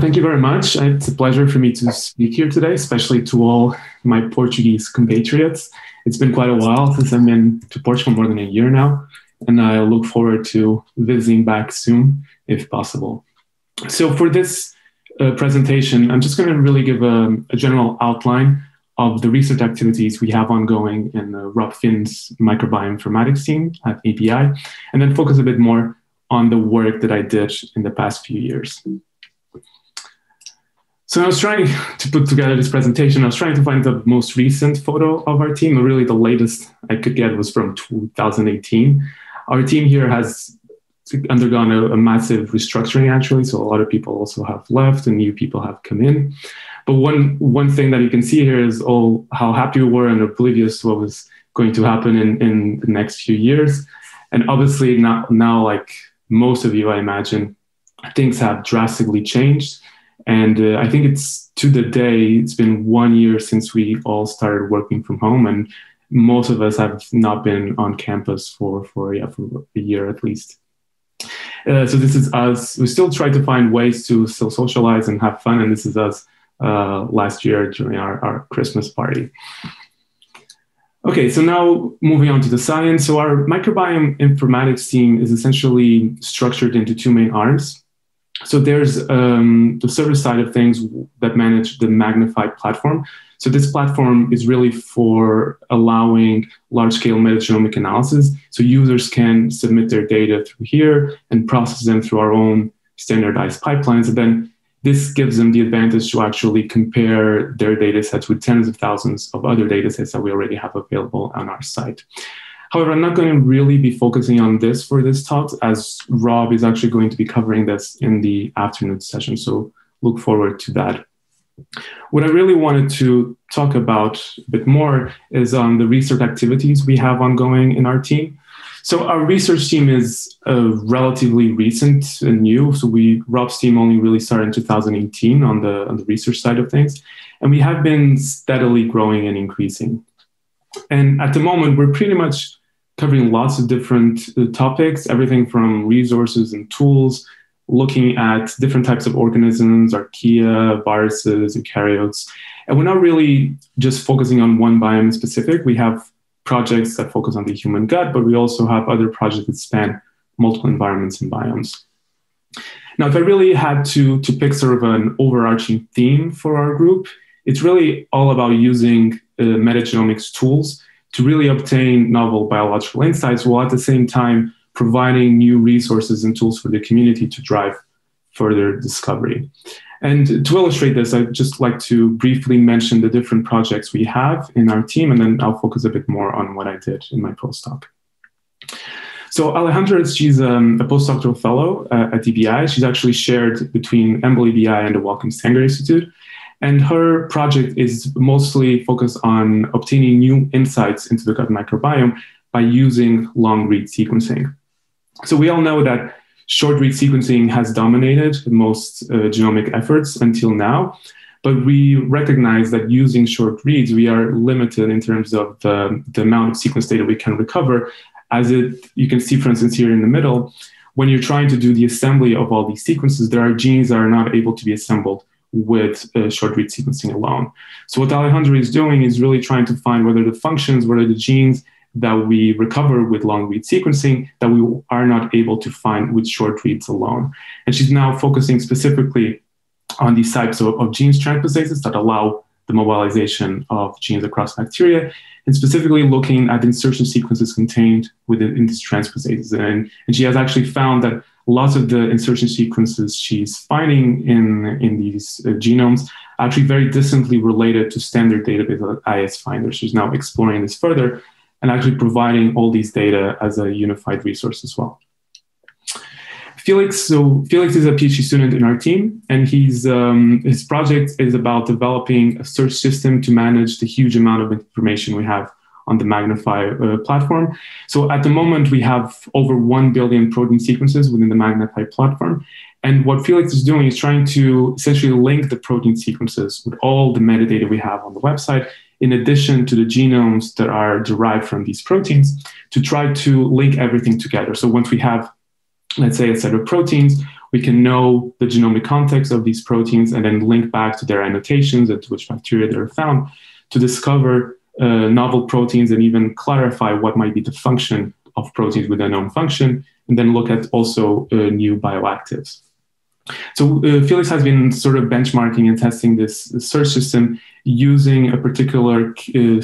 Thank you very much. It's a pleasure for me to speak here today, especially to all my Portuguese compatriots. It's been quite a while since I've been to Portugal, more than a year now, and I look forward to visiting back soon, if possible. So, for this uh, presentation, I'm just going to really give a, a, general outline of the research activities we have ongoing in the Rob Finn's microbiome informatics team at EBI, and then focus a bit more on the work that I did in the past few years. So I was trying to put together this presentation. I was trying to find the most recent photo of our team. Really, the latest I could get was from 2018. Our team here has undergone a, a, massive restructuring, actually. So a lot of people also have left, and new people have come in. But one one thing that you can see here is all how happy we were and oblivious to what was going to happen in, in the next few years. And obviously now, now, like most of you, I imagine, things have drastically changed and uh, I think it's to the day, it's been one year since we all started working from home. And most of us have not been on campus for, for, yeah, for a year at least. Uh, so this is us. We still try to find ways to still socialize and have fun. And this is us uh, last year during our, our Christmas party. Okay, so now moving on to the science. So our microbiome informatics team is essentially structured into two main arms. So there's um, the server side of things that manage the MGnify platform. So this platform is really for allowing large-scale metagenomic analysis. So users can submit their data through here and process them through our own standardized pipelines. And then this gives them the advantage to actually compare their data sets with tens of thousands of other data sets that we already have available on our site. However, I'm not going to really be focusing on this for this talk, as Rob is actually going to be covering this in the afternoon session. So look forward to that. What I really wanted to talk about a bit more is on the research activities we have ongoing in our team. So our research team is uh, relatively recent and new. So we Rob's team only really started in 2018 on the on the research side of things, and we have been steadily growing and increasing. And at the moment, we're pretty much covering lots of different uh, topics, everything from resources and tools, looking at different types of organisms, archaea, viruses, eukaryotes. And we're not really just focusing on one biome specific. We have projects that focus on the human gut, but we also have other projects that span multiple environments and biomes. Now, if I really had to, to pick sort of an overarching theme for our group, it's really all about using metagenomics tools to really obtain novel biological insights while at the same time providing new resources and tools for the community to drive further discovery. And to illustrate this, I'd just like to briefly mention the different projects we have in our team, and then I'll focus a bit more on what I did in my postdoc. So Alejandra, she's um, a postdoctoral fellow uh, at EBI. She's actually shared between EMBL-EBI and the Wellcome Sanger Institute. And her project is mostly focused on obtaining new insights into the gut microbiome by using long read sequencing. So we all know that short read sequencing has dominated most uh, genomic efforts until now. But we recognize that using short reads, we are limited in terms of the, the amount of sequence data we can recover. As it, you can see, for instance, here in the middle, when you're trying to do the assembly of all these sequences, there are genes that are not able to be assembled with uh, short read sequencing alone. So what Alejandra is doing is really trying to find whether the functions, whether the genes that we recover with long read sequencing that we are not able to find with short reads alone. And she's now focusing specifically on these types of, of genes transposases that allow the mobilization of genes across bacteria, and specifically looking at the insertion sequences contained within these transposases. And, and she has actually found that lots of the insertion sequences she's finding in, in these uh, genomes actually very distantly related to standard database like ISFinder. She's now exploring this further and actually providing all these data as a unified resource as well. Felix, so Felix is a PhD student in our team, and he's um, his project is about developing a search system to manage the huge amount of information we have on the MGnify uh, platform. So at the moment, we have over 1 billion protein sequences within the MGnify platform. And what Felix is doing is trying to essentially link the protein sequences with all the metadata we have on the website, in addition to the genomes that are derived from these proteins, to try to link everything together. So once we have, let's say, a set of proteins, we can know the genomic context of these proteins and then link back to their annotations and to which bacteria they're found to discover uh, novel proteins and even clarify what might be the function of proteins with a known function, and then look at also uh, new bioactives. So uh, Felix has been sort of benchmarking and testing this search system using a particular uh,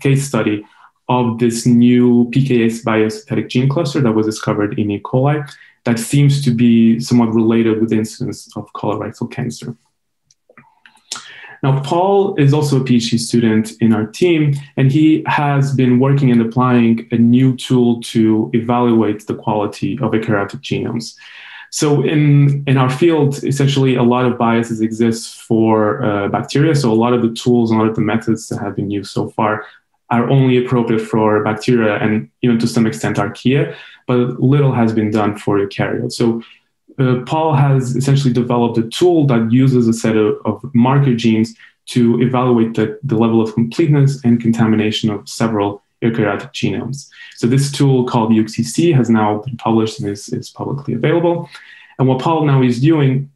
case study of this new PKS biosynthetic gene cluster that was discovered in E. coli that seems to be somewhat related with the incidence of colorectal cancer. Now, Paul is also a PhD student in our team, and he has been working and applying a new tool to evaluate the quality of eukaryotic genomes. So, in, in our field, essentially, a lot of biases exist for uh, bacteria. So, a lot of the tools and a lot of the methods that have been used so far are only appropriate for bacteria and even to some extent archaea, but little has been done for eukaryotes. So, uh, Paul has essentially developed a tool that uses a set of, of marker genes to evaluate the, the level of completeness and contamination of several eukaryotic genomes. So this tool called EukCC has now been published and is, is publicly available. And what Paul now is doing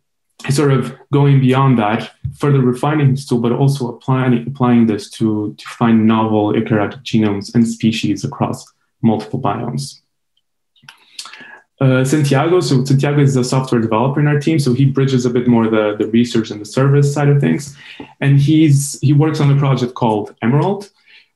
is sort of going beyond that, further refining his tool, but also applying, applying this to, to find novel eukaryotic genomes and species across multiple biomes. Uh, Santiago, so Santiago is a software developer in our team, so he bridges a bit more the, the research and the service side of things. And he's he works on a project called Emerald,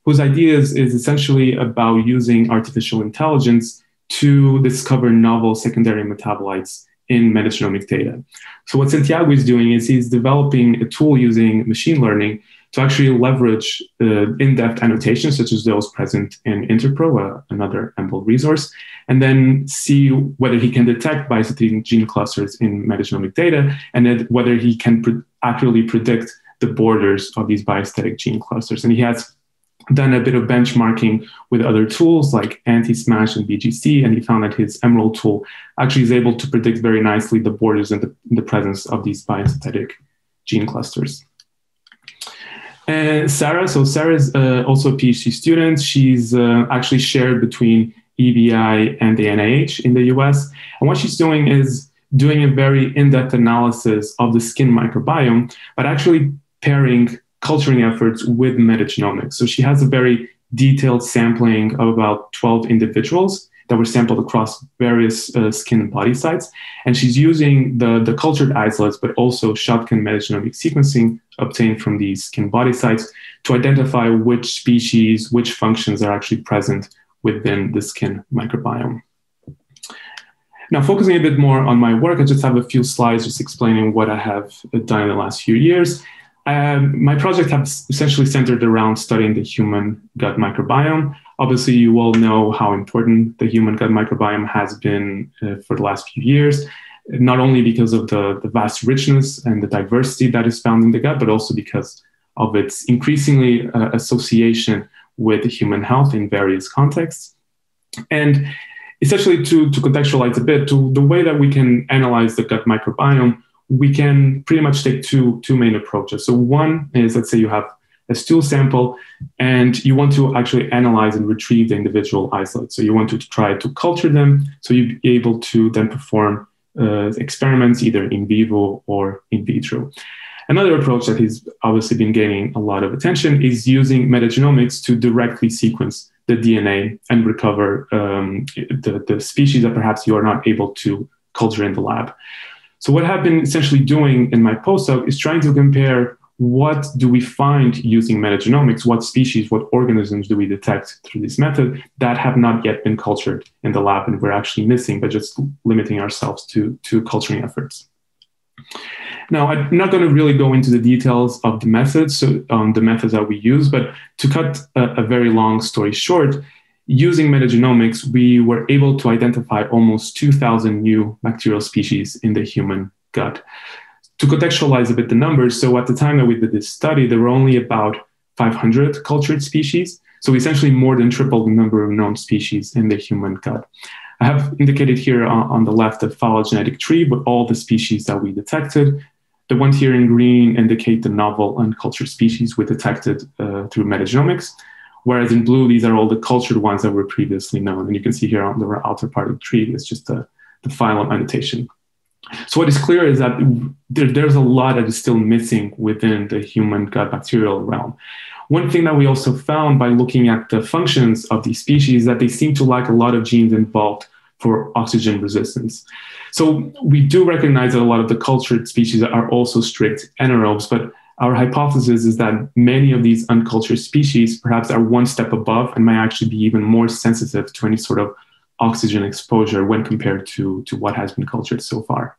whose idea is, is essentially about using artificial intelligence to discover novel secondary metabolites in metagenomic data. So what Santiago is doing is he's developing a tool using machine learning to actually leverage uh, in-depth annotations such as those present in Interpro, uh, another EMBL resource, and then see whether he can detect biosynthetic gene clusters in metagenomic data, and then whether he can pre- accurately predict the borders of these biosynthetic gene clusters. And he has done a bit of benchmarking with other tools like Anti-SMASH and BGC, and he found that his Emerald tool actually is able to predict very nicely the borders and the, the presence of these biosynthetic gene clusters. And Sarah, so Sarah is uh, also a PhD student. She's uh, actually shared between EBI and the NIH in the US. And what she's doing is doing a very in depth analysis of the skin microbiome, but actually pairing culturing efforts with metagenomics. So she has a very detailed sampling of about 12 individuals that were sampled across various uh, skin and body sites. And she's using the, the cultured isolates, but also shotgun metagenomic sequencing obtained from these skin body sites to identify which species, which functions are actually present within the skin microbiome. Now, focusing a bit more on my work, I just have a few slides just explaining what I have done in the last few years. Um, my project has essentially centered around studying the human gut microbiome. Obviously, you all know how important the human gut microbiome has been uh, for the last few years, not only because of the, the vast richness and the diversity that is found in the gut, but also because of its increasingly uh, association with human health in various contexts. And essentially, to, to contextualize a bit, to the way that we can analyze the gut microbiome, we can pretty much take two, two main approaches. So, one is let's say you have a stool sample and you want to actually analyze and retrieve the individual isolates. So, you want to try to culture them so you'd be able to then perform uh, experiments either in vivo or in vitro. Another approach that has obviously been gaining a lot of attention is using metagenomics to directly sequence the DNA and recover um, the, the species that perhaps you are not able to culture in the lab. So what I've been essentially doing in my postdoc is trying to compare what do we find using metagenomics, what species, what organisms do we detect through this method that have not yet been cultured in the lab and we're actually missing by just limiting ourselves to, to culturing efforts. Now, I'm not going to really go into the details of the methods, so um, the methods that we use, but to cut a, a very long story short, using metagenomics, we were able to identify almost 2,000 new bacterial species in the human gut. To contextualize a bit the numbers, so at the time that we did this study, there were only about 500 cultured species. So essentially more than triple the number of known species in the human gut. I have indicated here on, the left a phylogenetic tree with all the species that we detected. The ones here in green indicate the novel uncultured species we detected uh, through metagenomics, whereas in blue, these are all the cultured ones that were previously known. And you can see here on the outer part of the tree, it's just the, the phylum annotation. So what is clear is that there, there's a lot that is still missing within the human gut bacterial realm. One thing that we also found by looking at the functions of these species is that they seem to lack a lot of genes involved for oxygen resistance. So we do recognize that a lot of the cultured species are also strict anaerobes, but our hypothesis is that many of these uncultured species perhaps are one step above and might actually be even more sensitive to any sort of oxygen exposure when compared to, to what has been cultured so far.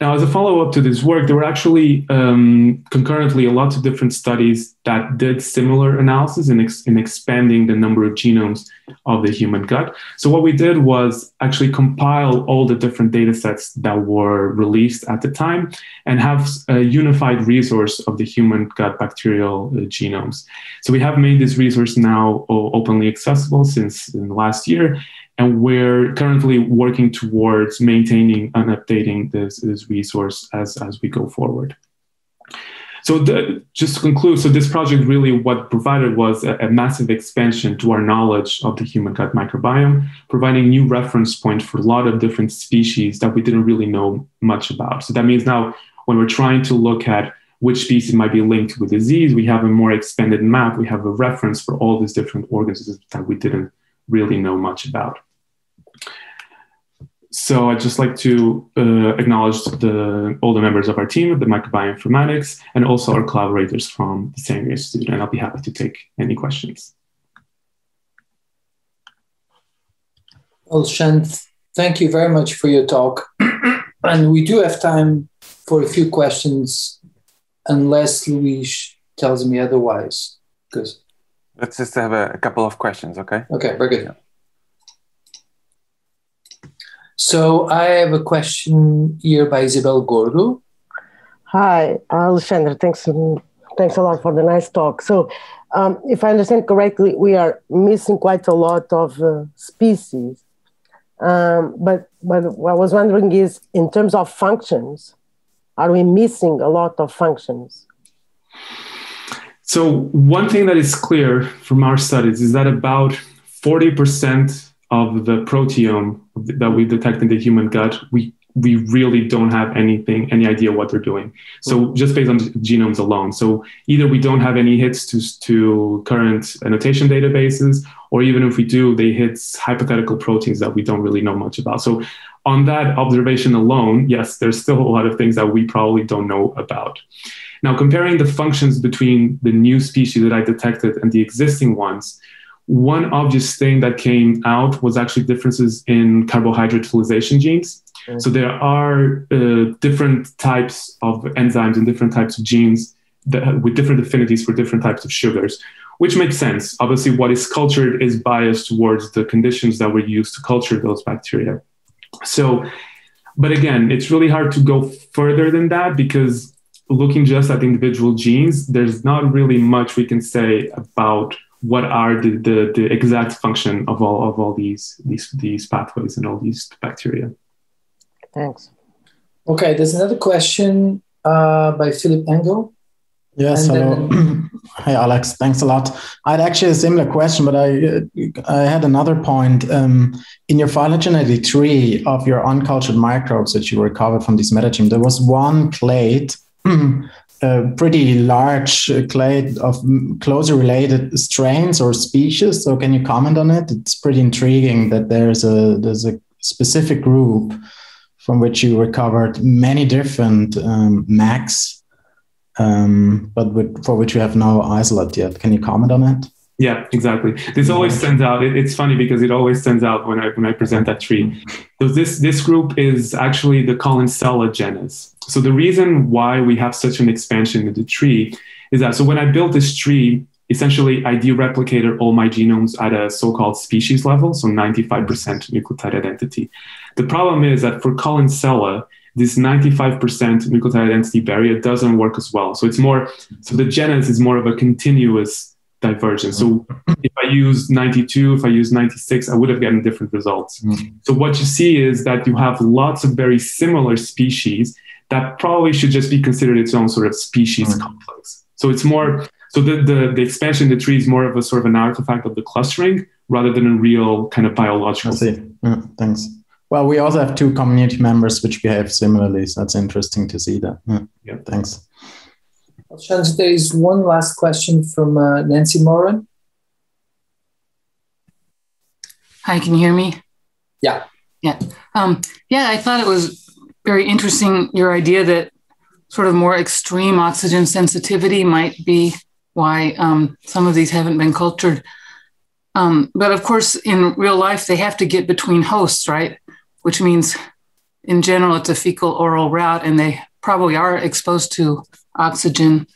Now, as a follow up to this work, there were actually um, concurrently a lot of different studies that did similar analysis in, ex- in expanding the number of genomes of the human gut. So, what we did was actually compile all the different data sets that were released at the time and have a unified resource of the human gut bacterial uh, genomes. So, we have made this resource now openly accessible since last year and we're currently working towards maintaining and updating this, this resource as, as we go forward. So the, just to conclude, so this project really what provided was a, a, massive expansion to our knowledge of the human gut microbiome, providing new reference points for a lot of different species that we didn't really know much about. So that means now when we're trying to look at which species might be linked with disease, we have a more expanded map. We have a reference for all these different organisms that we didn't really know much about so I'd just like to uh, acknowledge the, all the members of our team, at the Microbiome Informatics, and also our collaborators from the Sanger Institute. And I'll be happy to take any questions. Well, Shen, thank you very much for your talk. and we do have time for a few questions, unless Luis tells me otherwise. Because let's just have a, a, couple of questions, okay? Okay, very good. Yeah. So I have a question here by Isabel Gordo. Hi, Alexandre. Thanks, thanks a lot for the nice talk. So, um, if I understand correctly, we are missing quite a lot of uh, species. Um, but, but what I was wondering is, in terms of functions, are we missing a lot of functions? So, one thing that is clear from our studies is that about 40% of the proteome that we detect in the human gut, we we really don't have anything, any idea what they're doing. So mm-hmm. just based on genomes alone. So either we don't have any hits to, to current annotation databases, or even if we do, they hit hypothetical proteins that we don't really know much about. So on that observation alone, yes, there's still a lot of things that we probably don't know about. Now, comparing the functions between the new species that I detected and the existing ones, one obvious thing that came out was actually differences in carbohydrate utilization genes. Mm-hmm. So there are uh, different types of enzymes and different types of genes that, with different affinities for different types of sugars, which makes sense. Obviously, what is cultured is biased towards the conditions that were used to culture those bacteria. So, but again, it's really hard to go further than that because looking just at individual genes, there's not really much we can say about what are the, the, the exact function of all of all these these these pathways and all these bacteria. Thanks. Okay, there's another question uh, by Philip Engel. Yes, and hello. Then... Hi, Alex. Thanks a lot. I had actually a similar question, but I I had another point. Um, in your phylogenetic tree of your uncultured microbes that you recovered from this metagene, there was one clade a pretty large clade of closely related strains or species. So can you comment on it? It's pretty intriguing that there's a there's a specific group from which you recovered many different um, MAGs, um, but with, for which you have no isolate yet. Can you comment on it? Yeah, exactly. This always stands out. It, it's funny because it always stands out when I when I present that tree. So this this group is actually the Collinsella genus. So the reason why we have such an expansion in the tree is that so when I built this tree, essentially I dereplicated all my genomes at a so-called species level, so 95% nucleotide identity. The problem is that for Collinsella, this 95% nucleotide identity barrier doesn't work as well. So it's more so the genus is more of a continuous divergence. So if I use 92, if I use 96, I would have gotten different results. Mm-hmm. So what you see is that you have lots of very similar species that probably should just be considered its own sort of species mm-hmm. complex. So it's more so the, the the expansion in the tree is more of a sort of an artifact of the clustering rather than a real kind of biological. I see. Yeah, thanks. well, we also have two community members which behave similarly. So that's interesting to see that. Yeah. Yeah. Thanks. Alexandre, there is one last question from uh, Nancy Moran. Hi, can you hear me? Yeah. Yeah. Um, yeah, I thought it was very interesting your idea that sort of more extreme oxygen sensitivity might be why um, some of these haven't been cultured. Um, but of course, in real life, they have to get between hosts, right? Which means, in general, it's a fecal oral route, and they probably are exposed to oxygen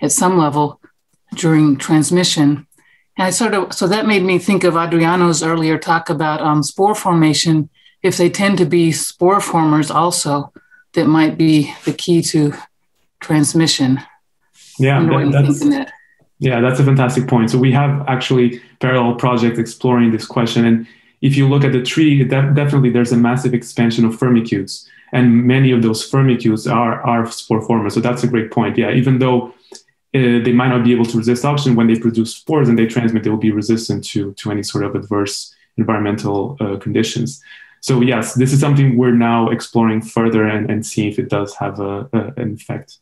at some level during transmission. And I sort of, so that made me think of Adriano's earlier talk about um, spore formation. If they tend to be spore formers, also, that might be the key to transmission. Yeah, that, that's, that. yeah, that's a fantastic point. So we have actually parallel projects exploring this question. And if you look at the tree, definitely there's a massive expansion of firmicutes. And many of those firmicutes are, are spore formers. So that's a great point. Yeah, even though uh, they might not be able to resist oxygen when they produce spores and they transmit, they will be resistant to, to any sort of adverse environmental uh, conditions. So yes, this is something we're now exploring further and, and see if it does have a, a, an effect.